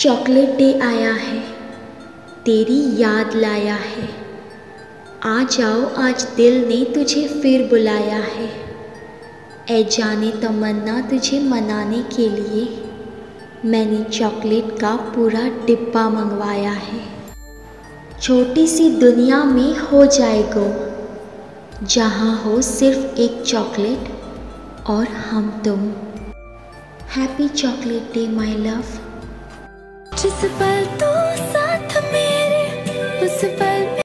Chocolate day आया है। तेरी याद लाया है। आ जाओ, आज दिल ने तुझे फिर बुलाया है। ए जाने तमन्ना तुझे मनाने के लिए, मैंने चॉकलेट का पूरा डिब्बा मंगवाया है। छोटी सी दुनिया में हो जाएगो जहाँ हो सिर्फ़ एक चॉकलेट और हम तुम। Happy chocolate day my love जिस पल तू साथ मेरे उस पल